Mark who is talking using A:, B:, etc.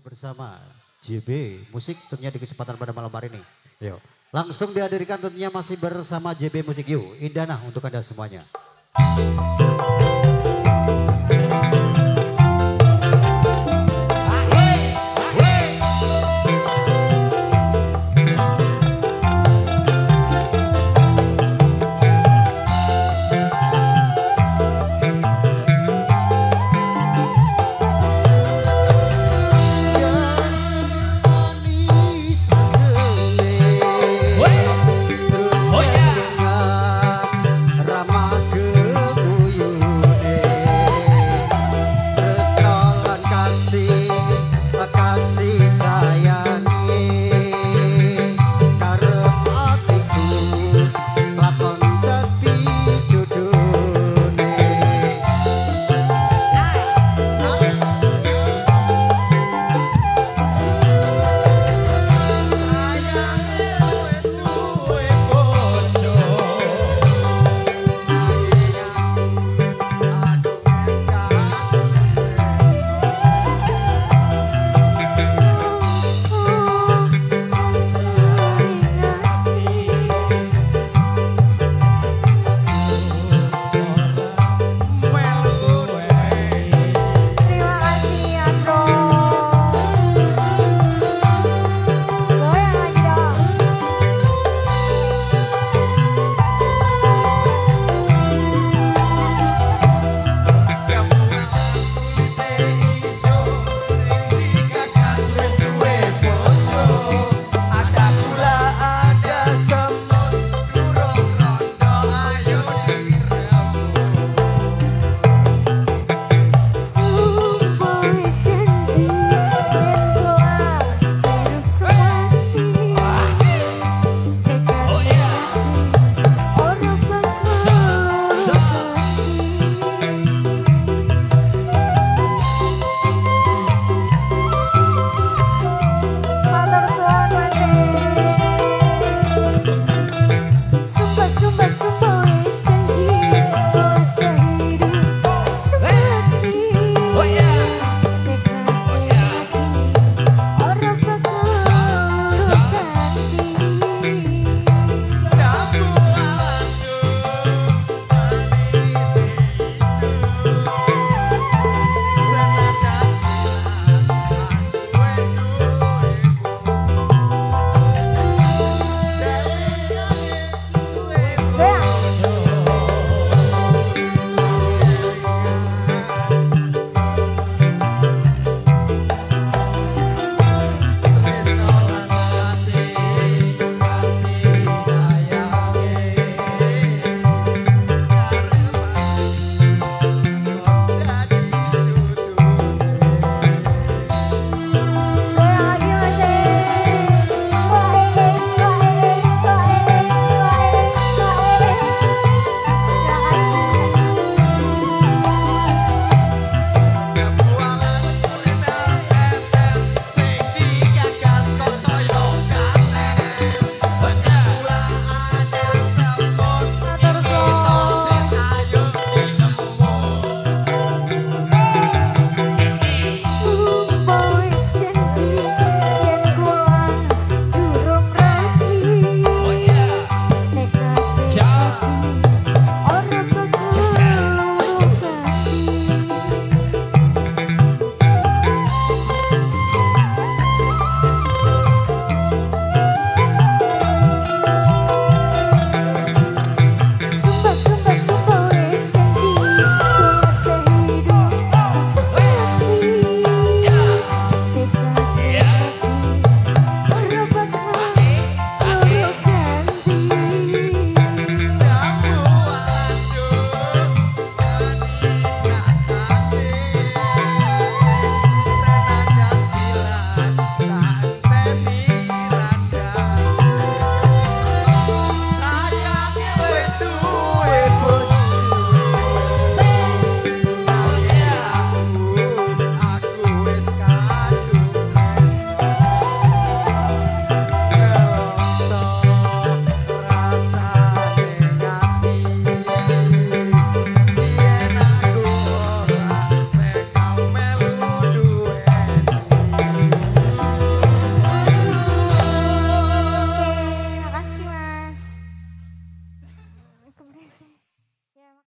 A: bersama JB Musik tentunya di kesempatan pada malam hari ini. Yuk, langsung dihadirkan tentunya masih bersama JB Musik Yuk. Indana untuk Anda semuanya.